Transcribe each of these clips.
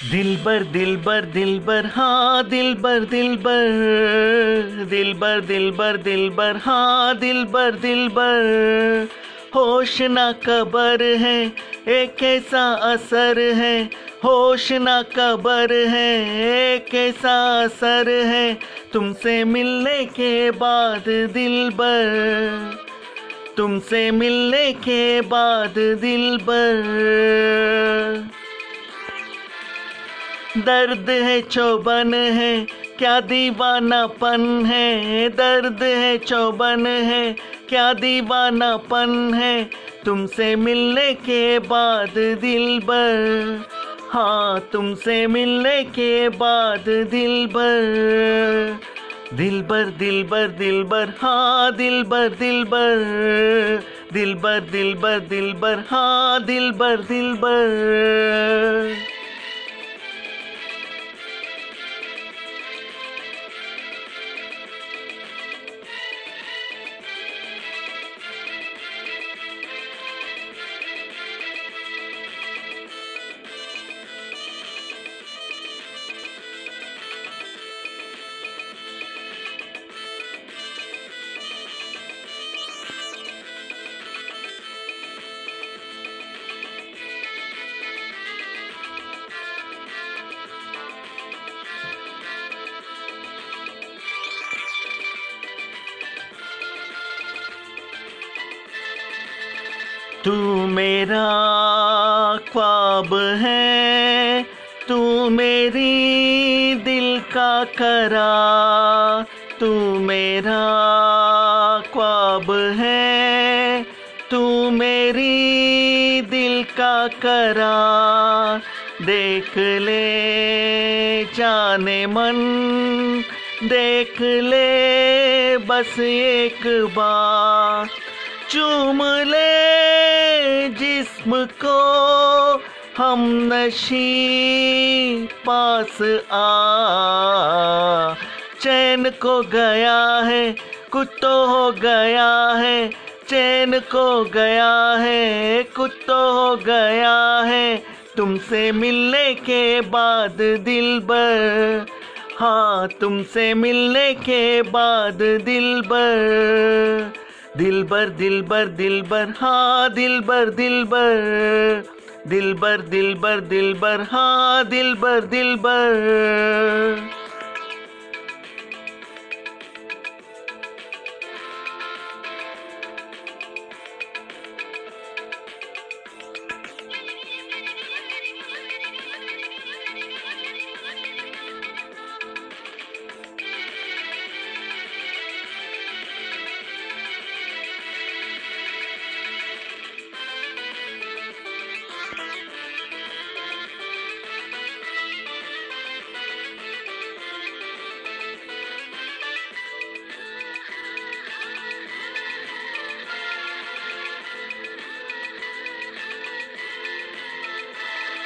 दिल बर दिल बर दिल बर हाँ दिल बर दिल बर दिल बर दिल बर दिल बर हाँ दिल बर दिल बर होश ना कबर है, एक ऐसा असर है। होश ना कबर है, एक ऐसा असर है। तुमसे मिलने के बाद दिल बर तुमसे मिलने के बाद दिल बर दर्द है, चौबन है, क्या दीवानापन है? दर्द है, चौबन है, क्या दीवानापन है? तुमसे मिलने के बाद दिल बर हाँ तुमसे मिलने के बाद दिल बर दिल बर दिल बर दिल बर हाँ दिल बर दिल बर दिल बर दिल बर दिल बर हाँ दिल बर दिल बर तू मेरा ख्वाब है, तू मेरी दिल का करा, तू मेरा ख्वाब है, तू मेरी दिल का करा, देख ले जाने मन, देख ले बस एक बार। चूम ले जिस्म को हम नशी पास आ। चैन को गया है कुछ तो हो गया है, चैन को गया है कुछ तो हो गया है। तुमसे मिलने के बाद दिल बर हाँ तुमसे मिलने के बाद दिल बर दिल बर दिल बर दिल बर हाँ दिल बर दिल बर दिल बर दिल बर दिल बर हाँ दिल बर दिल बर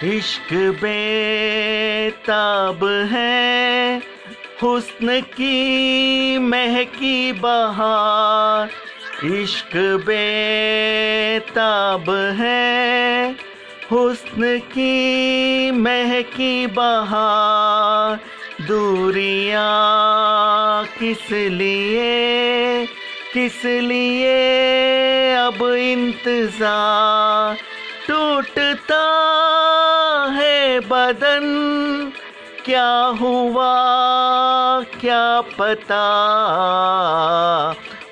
इश्क बेताब है, हुस्न की महकी बहार। इश्क बेताब है, हुस्न की महकी बहार। दूरियाँ किस लिए किस लिए अब इंतज़ार? टूटता बदन क्या हुआ, क्या पता?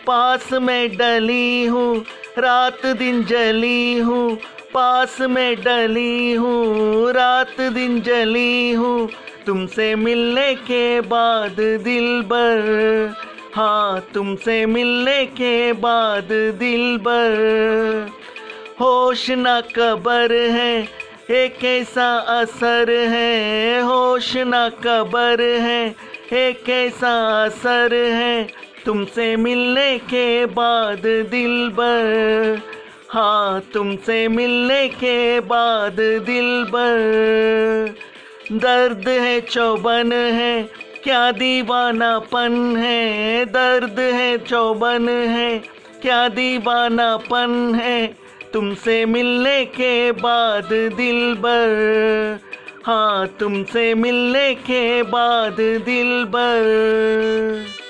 पास में डली हूँ, रात दिन जली हूँ, पास में डली हूँ, रात दिन जली हूँ। तुमसे मिलने के बाद दिल बर हाँ तुमसे मिलने के बाद दिल बर होश ना कबर है एक ऐसा असर है, होश ना कबर है। एक ऐसा असर है, तुमसे मिलने के बाद दिल बर हाँ तुमसे मिलने के बाद दिल बर दर्द है, चौबन है, क्या दीवानापन है? दर्द है, चौबन है, क्या दीवानापन है? तुमसे मिलने के बाद दिल बर हाँ तुमसे मिलने के बाद दिल बर